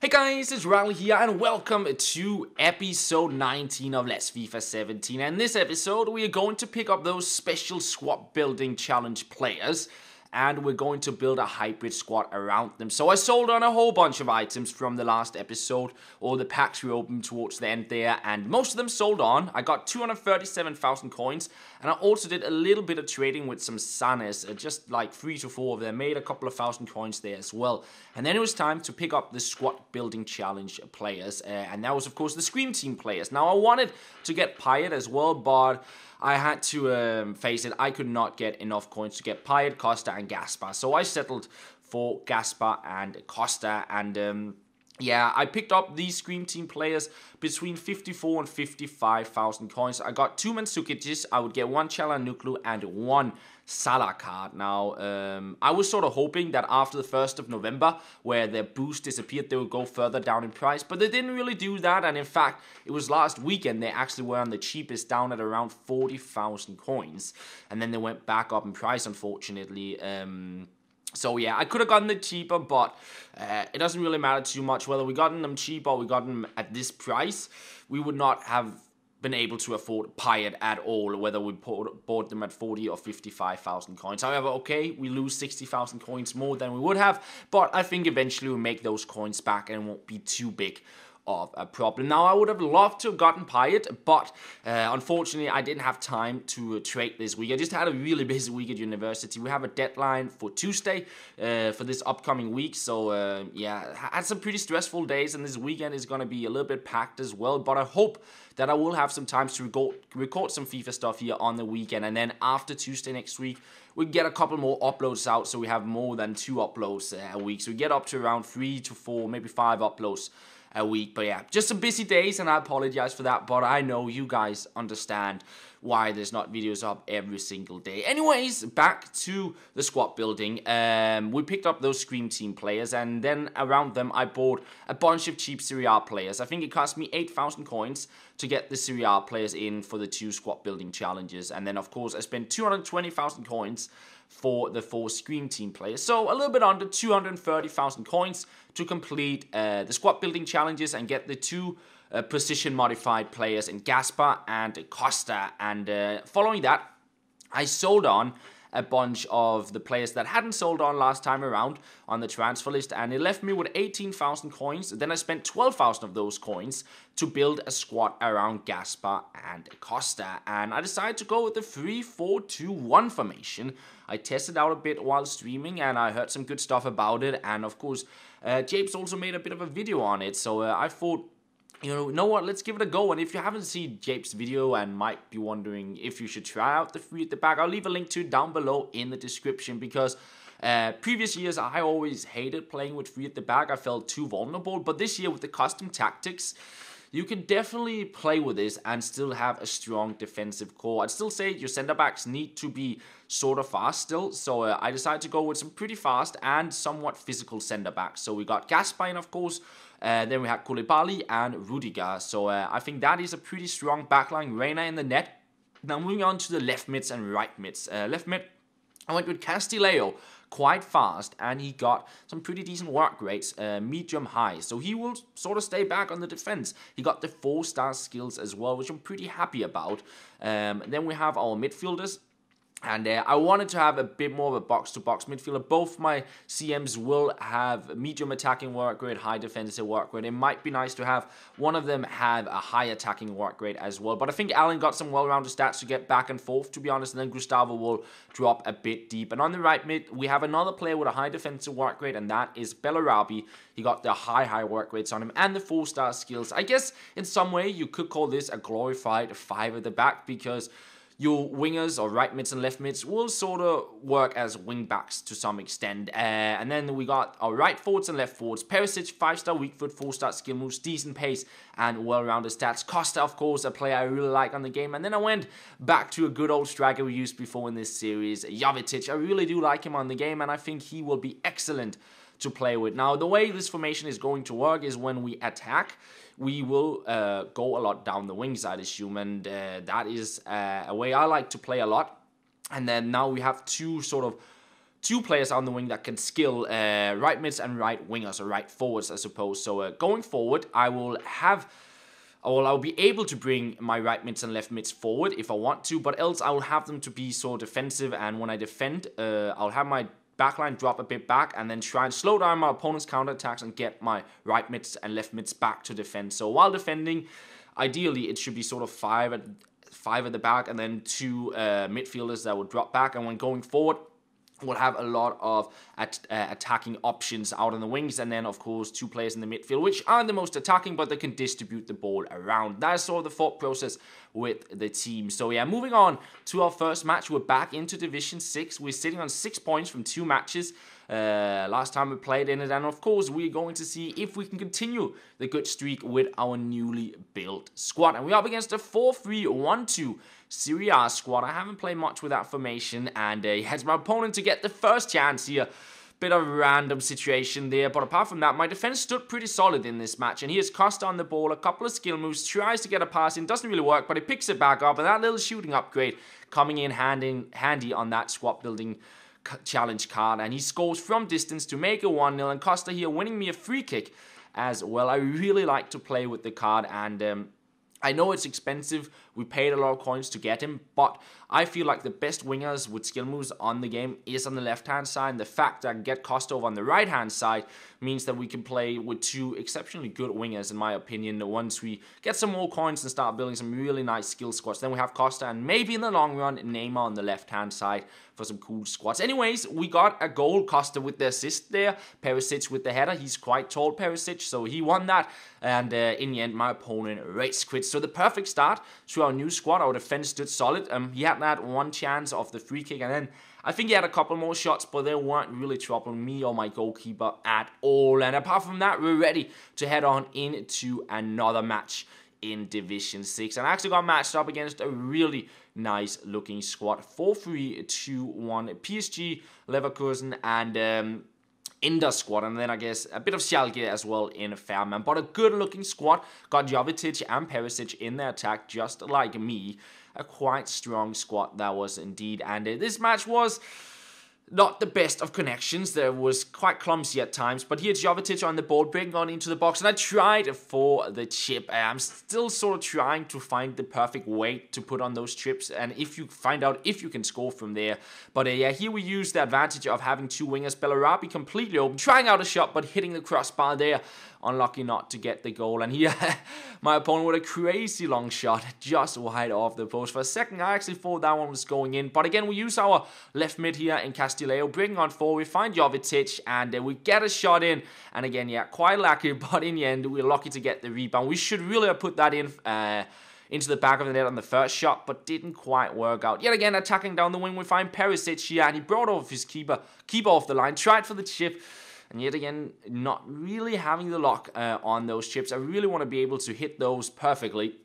Hey guys, it's Ralle here and welcome to episode 19 of Let's FIFA 17. And in this episode, we are going to pick up those special squad building challenge players and we're going to build a hybrid squad around them. So I sold on a whole bunch of items from the last episode, all the packs we opened towards the end there, and most of them sold on. I got 237,000 coins, and I also did a little bit of trading with some Sanes, uh, just like three to four of them, made a couple of thousand coins there as well. And then it was time to pick up the squad building challenge players, uh, and that was of course the Scream Team players. Now I wanted to get Payet as well, but I had to um, face it. I could not get enough coins to get Payet, Costa, and Gaspar. So I settled for Gaspar and Costa. And um, yeah, I picked up these Scream Team players between 54 and 55,000 coins. I got two Mandzukic's. I would get one Calhanoglu and one Salah card. Now, um, I was sort of hoping that after the 1st of November, where their boost disappeared, they would go further down in price, but they didn't really do that. And in fact, it was last weekend they actually were on the cheapest, down at around 40,000 coins. And then they went back up in price, unfortunately. Um, so yeah, I could have gotten it cheaper, but uh, it doesn't really matter too much whether we gotten them cheap or we got them at this price. We would not have been able to afford Payet at all, whether we bought them at 40 or 55,000 coins. However, okay, we lose 60,000 coins more than we would have, but I think eventually we'll make those coins back and it won't be too big of a problem. Now, I would have loved to have gotten Payet, but uh, unfortunately, I didn't have time to uh, trade this week. I just had a really busy week at university. We have a deadline for Tuesday uh, for this upcoming week, so uh, yeah, had some pretty stressful days, and this weekend is going to be a little bit packed as well. But I hope that I will have some time to record, record some FIFA stuff here on the weekend, and then after Tuesday next week, we get a couple more uploads out, so we have more than two uploads uh, a week. So we get up to around three to four, maybe five uploads a week. But yeah, just some busy days, and I apologize for that. But I know you guys understand why there's not videos up every single day. Anyways, back to the squad building. Um, we picked up those Scream Team players, and then around them, I bought a bunch of cheap Serie A players. I think it cost me 8,000 coins to get the Serie A players in for the two squad building challenges. And then, of course, I spent 220,000 coins for the four Scream Team players. So a little bit under 230,000 coins to complete uh, the squad building challenges and get the two uh, position modified players in Gaspar and Costa. And uh, following that, I sold on a bunch of the players that hadn't sold on last time around on the transfer list, and it left me with 18,000 coins. Then I spent 12,000 of those coins to build a squad around Gaspar and Costa, and I decided to go with the 3-4-2-1 formation. I tested out a bit while streaming, and I heard some good stuff about it, and of course, uh, Japes also made a bit of a video on it, so uh, I thought you know, know what? Let's give it a go. And if you haven't seen Jape's video and might be wondering if you should try out the free at the back, I'll leave a link to down below in the description because uh, previous years I always hated playing with free at the back. I felt too vulnerable. But this year with the custom tactics, you can definitely play with this and still have a strong defensive core. I'd still say your center backs need to be sort of fast still. So uh, I decided to go with some pretty fast and somewhat physical center backs. So we got Gaspar, of course. Uh, then we have Koulibaly and Rudiger. So uh, I think that is a pretty strong backline. Reina in the net. Now moving on to the left mids and right mids. Uh, left mid, I went with Castillejo quite fast and he got some pretty decent work rates, uh, medium high. So he will sort of stay back on the defense. He got the four star skills as well, which I'm pretty happy about. Um, then we have our midfielders. And uh, I wanted to have a bit more of a box-to-box midfielder. Both my CMs will have medium attacking work rate, high defensive work rate. It might be nice to have one of them have a high attacking work rate as well. But I think Allen got some well-rounded stats to get back and forth, to be honest. And then Gustavo will drop a bit deep. And on the right mid, we have another player with a high defensive work rate, and that is Bellarabi. He got the high, high work rates on him and the four-star skills. I guess in some way you could call this a glorified five at the back because your wingers or right mids and left mids will sort of work as wing backs to some extent. Uh, and then we got our right forwards and left forwards. Perisic, 5-star weak foot, 4-star skill moves, decent pace, and well-rounded stats. Costa, of course, a player I really like on the game. And then I went back to a good old striker we used before in this series, Jovetic. I really do like him on the game, and I think he will be excellent to play with. Now, the way this formation is going to work is when we attack, we will uh, go a lot down the wings, I'd assume, and uh, that is uh, a way I like to play a lot. And then now we have two sort of two players on the wing that can skill uh, right mids and right wingers or right forwards, I suppose. So uh, going forward, I will have. Well, I'll be able to bring my right mids and left mids forward if I want to, but else I will have them to be so defensive. And when I defend, uh, I'll have my backline drop a bit back and then try and slow down my opponent's counterattacks and get my right mids and left mids back to defend. So while defending, ideally it should be sort of five at five at the back and then two uh, midfielders that will drop back. And when going forward, will have a lot of at, uh, attacking options out on the wings, and then of course two players in the midfield, which aren't the most attacking, but they can distribute the ball around. That's sort of the thought process with the team. So yeah, moving on to our first match, we're back into Division Six. We're sitting on six points from two matches. Uh, last time we played in it, and of course we're going to see if we can continue the good streak with our newly built squad. And we're up against a 4-3-1-2 Serie A squad. I haven't played much with that formation, and uh, he has my opponent to get the first chance here. Bit of a random situation there, but apart from that, my defense stood pretty solid in this match, and he has Costa on the ball, a couple of skill moves, tries to get a pass in, doesn't really work, but he picks it back up, and that little shooting upgrade coming in handy, handy on that squad building challenge card, and he scores from distance to make it 1-0, and Costa here winning me a free kick as well. I really like to play with the card, and um, I know it's expensive. We paid a lot of coins to get him, but I feel like the best wingers with skill moves on the game is on the left-hand side. And the fact that I can get Costa on the right-hand side means that we can play with two exceptionally good wingers, in my opinion. Once we get some more coins and start building some really nice skill squads, then we have Costa and maybe in the long run, Neymar on the left-hand side for some cool squats. Anyways, we got a goal. Costa with the assist there. Perisic with the header. He's quite tall, Perisic, so he won that. And uh, in the end, my opponent race quit. So the perfect start to our new squad. Our defense stood solid. Um, he had that one chance of the free kick, and then I think he had a couple more shots, but they weren't really troubling me or my goalkeeper at all. And apart from that, we're ready to head on into another match in Division 6. And I actually got matched up against a really nice looking squad. 4-3-2-1 PSG, Leverkusen, and... Um, Inter squad, and then I guess a bit of Schalke as well in Fährmann. But a good looking squad. Got Jovetic and Perisic in the attack, just like me. A quite strong squad that was indeed. And uh, this match was not the best of connections. There was quite clumsy at times, but here's Jovetic on the board, bringing on into the box, and I tried for the chip. I'm still sort of trying to find the perfect weight to put on those chips, and if you find out if you can score from there. But uh, yeah, here we use the advantage of having two wingers. Bellarabi completely open, trying out a shot, but hitting the crossbar there unlucky not to get the goal. And here, my opponent with a crazy long shot just wide off the post. For a second, I actually thought that one was going in. But again, we use our left mid here in Castillejo, bringing on four. We find Jovetic, and uh, we get a shot in. And again, yeah, quite lucky, but in the end, we're lucky to get the rebound. We should really have put that in... Uh, into the back of the net on the first shot, but didn't quite work out. Yet again, attacking down the wing, we find Perisic here, and he brought off his keeper, keeper off the line, tried for the chip, and yet again, not really having the lock uh, on those chips. I really want to be able to hit those perfectly.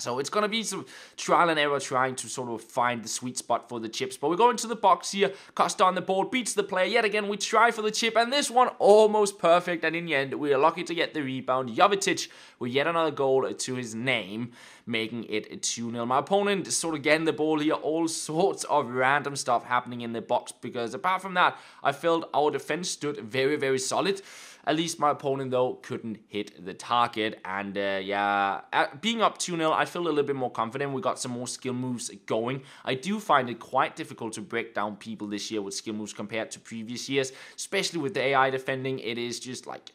So it's going to be some trial and error trying to sort of find the sweet spot for the chips. But we go into the box here. Costa on the board beats the player. Yet again, we try for the chip. And this one almost perfect. And in the end, we are lucky to get the rebound. Jovetic with yet another goal to his name making it 2-0. My opponent sort of getting the ball here, all sorts of random stuff happening in the box because apart from that, I felt our defense stood very, very solid. At least my opponent, though, couldn't hit the target. And uh, yeah, being up 2 0, I feel a little bit more confident. We got some more skill moves going. I do find it quite difficult to break down people this year with skill moves compared to previous years, especially with the AI defending. It is just like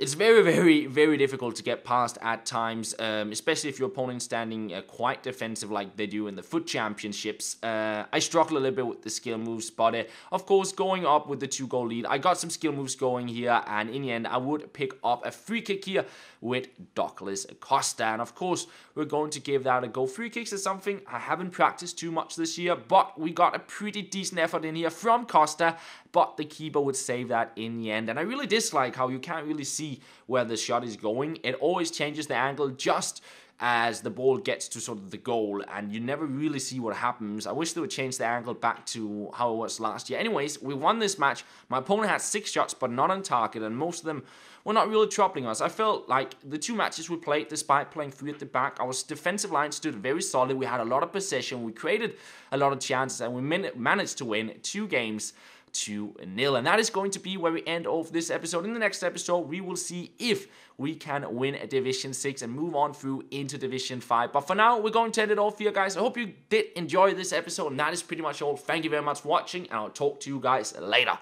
it's very, very, very difficult to get past at times, um, especially if your opponent's standing uh, quite defensive like they do in the FUT championships. Uh, I struggle a little bit with the skill moves, but uh, of course, going up with the two goal lead, I got some skill moves going here, and in the end, I would pick up a free kick here with Douglas Costa. And of course, we're going to give that a go. Free kicks is something I haven't practiced too much this year, but we got a pretty decent effort in here from Costa, but the keeper would save that in the end. And I really dislike how you can't really see where the shot is going. It always changes the angle just as the ball gets to sort of the goal and you never really see what happens. I wish they would change the angle back to how it was last year. Anyways, we won this match. My opponent had six shots but not on target and most of them were not really troubling us. I felt like the two matches we played, despite playing three at the back, our defensive line stood very solid. We had a lot of possession. We created a lot of chances and we managed to win two games to nil. And that is going to be where we end off this episode. In the next episode, we will see if we can win a Division 6 and move on through into Division 5. But for now, we're going to end it off here, guys. I hope you did enjoy this episode, and that is pretty much all. Thank you very much for watching, and I'll talk to you guys later.